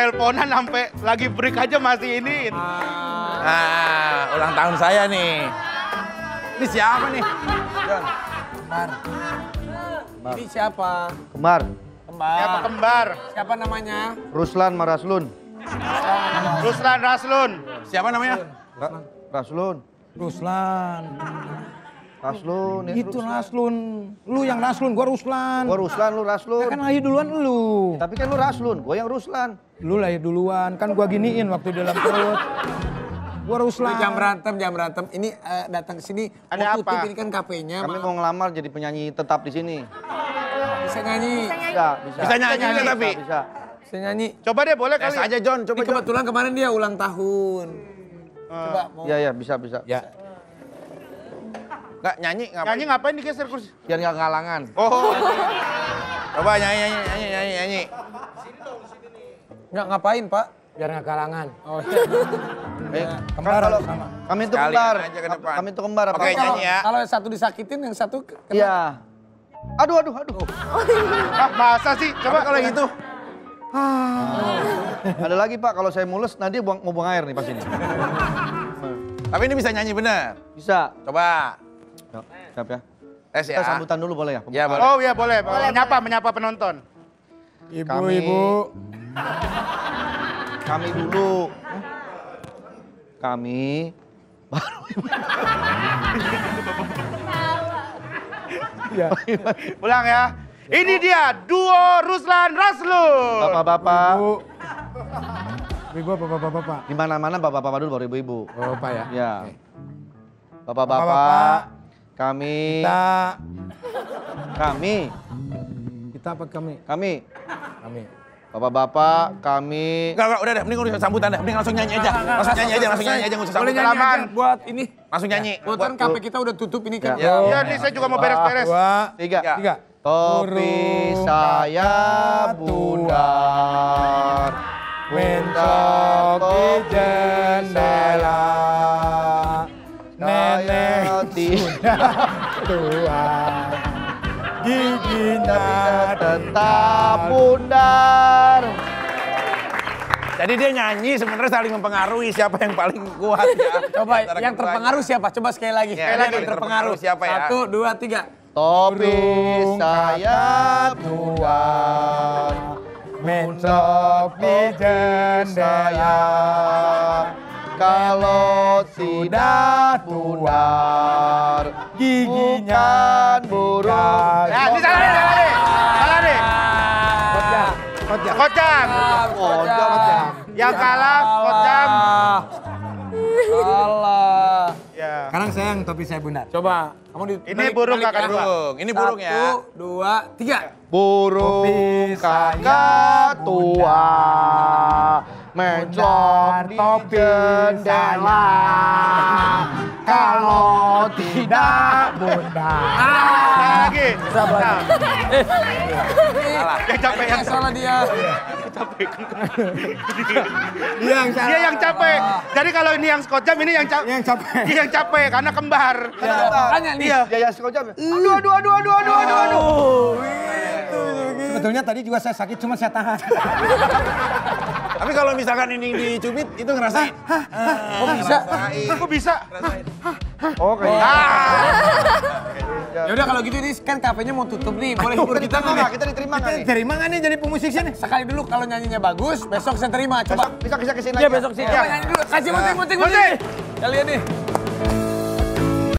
teleponan sampai lagi break aja masih ini. Nah, ulang tahun saya nih. Ini siapa nih? John. Kembar. Ini siapa? Kembar. Kembar. Siapa kembar? Siapa namanya? Ruslan Maraslun. Ruslan Raslun. Siapa namanya? Ra- Raslun. Ruslan. Raslun. ya, Itu Ruslan. Raslun. Lu yang Raslun, gua Ruslan. Gua Ruslan, lu Ya Raslun. kan lahir duluan lu. Tapi kan lu Raslun, gua yang Ruslan. Lu lahir duluan, kan gua giniin waktu di dalam perut. Gua Lu Ruslan. jam berantem, jam berantem. Ini eh, datang ke sini Ada mau tutup apa? ini kan kafenya. Kami maaf. mau ngelamar jadi penyanyi tetap di sini. Bisa nyanyi. Bisa, bisa. Bisa nyanyi nggak tapi? Bisa, bisa. Bisa nyanyi. Coba deh boleh Tes kali. aja John, coba Ini John. kebetulan kemarin dia ulang tahun. Coba mau. Iya, iya, bisa, bisa. Ya. Enggak nyanyi ngapain? Nyanyi ngapain digeser kursi? Biar nggak ngalangan. Oh, Coba nyanyi nyanyi nyanyi nyanyi nyanyi. Nggak ngapain, Pak? Biar nggak kalangan. Oh, iya. Eh, Kembar kalau sama. kami itu kembar. Kami itu kembar apa? Oke, Kalau- nyanyi ya. Kalau yang satu disakitin, yang satu kena. Iya. Aduh, aduh, aduh. ah, masa sih? Coba kalau gitu. Ada lagi Pak, kalau saya mules nanti buang, mau buang air nih pas ini. Tapi ini bisa nyanyi bener. Bisa. Coba. Yuk, siap ya. Tes ya. Kita sambutan dulu boleh ya? Ya, boleh. Oh iya boleh. menyapa, menyapa penonton. Ibu, Kami- ibu. Kami dulu. Kami Ulang ya. Ini dia duo Ruslan Raslun. bapak-bapak Ibu. Ibu, bapak, bapak, bapak. di mana-mana bapak-bapak dulu baru ibu-ibu. Bapak ya. Ya. Bapak-bapak. Bapak-bapak kami Kita, kami kita apa kami? kami Kami. bapak-bapak kami Enggak, enggak, udah deh, mending udah sambutan deh. Mending langsung nyanyi aja. Langsung nyanyi aja, langsung nyanyi aja, nggak usah nyanyi Salaman. aja buat ini. Langsung nyanyi. Kebetulan kafe kita udah tutup ini kan. Ya. Iya nih saya juga mau beres-beres. Dua, tiga. Ya. tiga. Topi saya bundar Mentok tua. Giginya tetap bundar. Jadi dia nyanyi sebenarnya saling mempengaruhi siapa yang paling kuat ya. Coba Antara yang keduanya. terpengaruh siapa? Coba sekali lagi. Ya, Ada yang yang terpengaruh. siapa ya? Satu, dua, tiga. Topi Burung saya tua. mentok di jendela. Kalau tidak bundar, Giginya burung. Ya, ini salah nih, salah nih. Salah nih. Kocak, kocak. Kocang. Kocak. Yang kalah Kocang. Allah. Ya. Sekarang saya yang topi saya bundar. Coba. Kamu di Ini burung kakak. Burung, ini burung ya. Satu, dua, tiga. Burung kakak tua mencong di Topi jendela. Kalau tidak. Salah lagi. Nah, Salah. yang capek yang salah dia. Dia yang dia yang capek. Jadi kalau ini yang Kocam ini yang capek. Yang capek. Dia yang capek karena kembar. Makanya nih. Iya. Ya ya sekojam. Aduh aduh aduh aduh aduh aduh aduh. Sebetulnya tadi juga saya sakit, cuma saya tahan. Tapi kalau misalkan ini dicubit, itu ngerasain. Oh bisa. Aku bisa. Oh kayak Ya udah kalau gitu ini kan kafenya mau tutup nih. Boleh hibur kita diterima nggak nih? Kita diterima nggak nih? Terima nggak nih jadi pemusiknya nih? Sekali dulu kalau nyanyinya bagus, besok saya terima. Coba. Bisa bisa ke sini Iya aja. besok sih. Nyanyi dulu. Kasih munting, Munting. munting. Kalian nih.